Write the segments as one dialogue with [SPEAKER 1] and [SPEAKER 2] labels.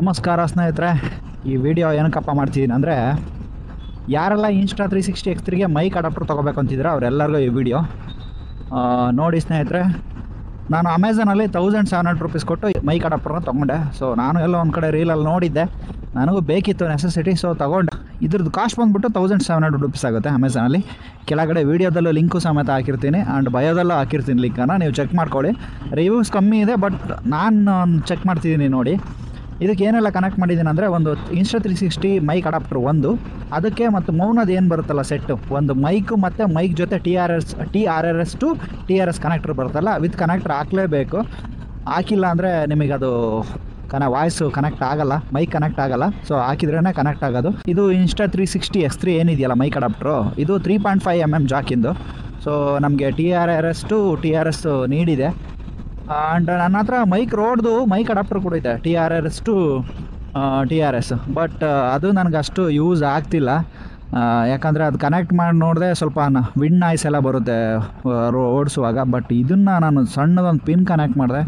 [SPEAKER 1] ನಮಸ್ಕಾರ ಸ್ನೇಹಿತರೆ. ಈ ವಿಡಿಯೋ ಏನಕ್ಕಪ್ಪ ಮಾಡ್ತಿದ್ದೀನಿ ಅಂದರೆ, ಯಾರೆಲ್ಲ ಇನ್ಸ್ಟಾ ತ್ರೀ ಸಿಕ್ಸ್ಟಿ ಎಕ್ಸ್ ತ್ರೀಗೆ ಮೈಕ್ ಅಡಾಪ್ಟರ್ ತೊಗೋಬೇಕು ಅಂತಿದ್ರೆ ಅವರೆಲ್ಲರಿಗೂ ಈ ವಿಡಿಯೋ. ನೋಡಿ ಸ್ನೇಹಿತರೆ, ನಾನು ಅಮೆಝಾನಲ್ಲಿ ತೌಸಂಡ್ ಸೆವೆನ್ ಹಂಡ್ರೆಡ್ ರುಪೀಸ್ ಕೊಟ್ಟು ಮೈಕ್ ಅಡಾಪ್ಟರ್ನ ತೊಗೊಂಡೆ. ಸೊ ನಾನು ಎಲ್ಲ ಒಂದು ಕಡೆ ರೀಲಲ್ಲಿ ನೋಡಿದ್ದೆ. ನನಗೂ ಬೇಕಿತ್ತು ನೆಸೆಸಿಟಿ ಸೊ ತೊಗೊಂಡೆ. ಇದ್ರದ್ದು ಕಾಸ್ಟ್ ಬಂದುಬಿಟ್ಟು ತೌಸಂಡ್ ಸೆವೆನ್ ಹಂಡ್ರೆಡ್ ರುಪೀಸ್ ಆಗುತ್ತೆ ಅಮೆಝಾನಲ್ಲಿ ಕೆಳಗಡೆ ವೀಡಿಯೋದಲ್ಲೂ ಲಿಂಕು ಸಮೇತ ಹಾಕಿರ್ತೀನಿ ಆ್ಯಂಡ್ ಬಯೋದಲ್ಲೂ ಹಾಕಿರ್ತೀನಿ ಲಿಂಕನ್ನು ನೀವು ಚೆಕ್ ಮಾಡ್ಕೊಳ್ಳಿ. ರಿವ್ಯೂಸ್ ಕಮ್ಮಿ ಇದೆ ಬಟ್ ನಾನು ಚೆಕ್ ಮಾಡ್ತಿದ್ದೀನಿ ನೋಡಿ. ಇದಕ್ಕೆ ಏನೆಲ್ಲ ಕನೆಕ್ಟ್ ಮಾಡಿದ್ದೀನಿ ಅಂದರೆ ಒಂದು Insta three sixty mic adapter ಒಂದು. ಅದಕ್ಕೆ ಮತ್ತು ಮೌನದ ಏನು ಬರುತ್ತಲ್ಲ ಸೆಟ್ಟು ಒಂದು ಮೈಕು ಮತ್ತು ಮೈಕ್ ಜೊತೆ T R S T R R S to T R S connector ಬರುತ್ತಲ್ಲ, ವಿತ್ ಕನೆಕ್ಟರ್ ಹಾಕಲೇಬೇಕು. ಹಾಕಿಲ್ಲ ಅಂದರೆ ನಿಮಗೆ ಅದು ಕನ ವಾಯ್ಸು ಕನೆಕ್ಟ್ ಆಗಲ್ಲ ಮೈಕ್ ಕನೆಕ್ಟ್ ಆಗಲ್ಲ. ಸೊ ಹಾಕಿದ್ರೇ ಕನೆಕ್ಟ್ ಆಗೋದು. ಇದು Insta three sixty X three ಏನಿದೆಯಲ್ಲ ಮೈಕ್ ಅಡಾಪ್ಟ್ರು ಇದು three point five M M ಜಾಕಿಂದು. So ನಮಗೆ T R R S to T R S ನೀಡಿದೆ. ಆ್ಯಂಡ್ ನನ್ನ ಹತ್ರ ಮೈಕ್ ರೋಡ್ದು ಮೈಕ್ ಅಡಾಪ್ಟರ್ ಕೂಡ ಇದೆ T R R S to T R S but ಅದು ನನಗೆ ಅಷ್ಟು ಯೂಸ್ ಆಗ್ತಿಲ್ಲ. ಆ, ಯಾಕಂದರೆ ಅದು ಕನೆಕ್ಟ್ ಮಾಡಿ ನೋಡಿದೆ ಸ್ವಲ್ಪ ವಿಂಡ್ ನಾಯ್ಸ್ ಎಲ್ಲ ಬರುತ್ತೆ ರೋ ಓಡಿಸುವಾಗ. ಬಟ್ ಇದನ್ನು ನಾನು ಸಣ್ಣದೊಂದು ಪಿನ್ ಕನೆಕ್ಟ್ ಮಾಡಿದೆ.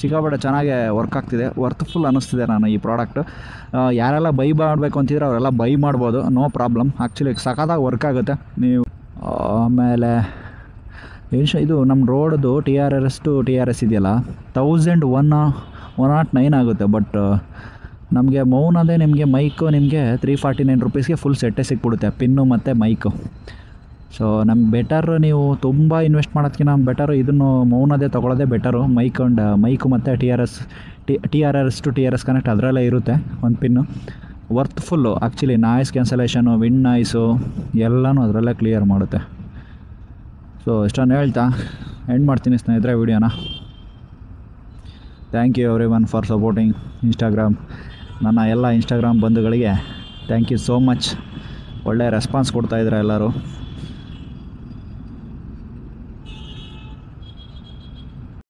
[SPEAKER 1] ಸಿಕ್ಕಾಪಟ್ಟೆ ಚೆನ್ನಾಗೆ ವರ್ಕ್ ಆಗ್ತಿದೆ. ವರ್ತ್ಫುಲ್ ಅನ್ನಿಸ್ತಿದೆ ನಾನು ಈ ಪ್ರಾಡಕ್ಟು ಯಾರೆಲ್ಲ ಬೈ ಮಾಡಬೇಕು ಅಂತಿದ್ರೆ ಅವರೆಲ್ಲ ಬೈ ಮಾಡ್ಬೋದು. ನೋ ಪ್ರಾಬ್ಲಮ್ ಆ್ಯಕ್ಚುಲಿ ಸಖತ್ತಾಗಿ ವರ್ಕ್ ಆಗುತ್ತೆ. ನೀವು ಆಮೇಲೆ ಇನ್ಶ ಇದು ನಮ್ಮ ರೋಡ್ದು T R R S to T R S ಇದೆಯಲ್ಲ thousand one one nought nine ಆಗುತ್ತೆ ಬಟ್ ನಮಗೆ ಮೌನದೇ ನಿಮಗೆ ಮೈಕು ನಿಮಗೆ ತ್ರೀ ಫಾರ್ಟಿ ನೈನ್ ರುಪೀಸ್ಗೆ ಫುಲ್ ಸೆಟ್ಟೇ ಸಿಕ್ಬಿಡುತ್ತೆ ಪಿನ್ನು ಮತ್ತು ಮೈಕು ಸೊ ನಮ್ಗೆ ಬೆಟರ್ ನೀವು ತುಂಬ ಇನ್ವೆಸ್ಟ್ ಮಾಡೋದಕ್ಕಿಂತ ಬೆಟರು ಇದನ್ನು ಮೌನದೇ ತೊಗೊಳ್ಳೋದೇ ಬೆಟರು ಮೈಕ್ ಅಂಡ್ ಮೈಕು ಮತ್ತು T R S, T T R R S to T R S connect ಅದರಲ್ಲೇ ಇರುತ್ತೆ, ಒಂದು pin worthful actually noise cancellation wind noise ಎಲ್ಲನೂ ಅದರಲ್ಲೇ ಕ್ಲಿಯರ್ ಮಾಡುತ್ತೆ. ಸೊ ಇಷ್ಟನ್ನು ಹೇಳ್ತಾ ಎಂಡ್ ಮಾಡ್ತೀನಿ ಸ್ನೇಹಿತರೆ ವಿಡಿಯೋನ. Thank you everyone for supporting Instagram ನನ್ನ ಎಲ್ಲ ಇನ್ಸ್ಟಾಗ್ರಾಮ್ ಬಂಧುಗಳಿಗೆ ಥ್ಯಾಂಕ್ ಯು ಸೋ ಮಚ್ ಒಳ್ಳೆ ರೆಸ್ಪಾನ್ಸ್ ಕೊಡ್ತಾಯಿದ್ರೆ ಎಲ್ಲರೂ.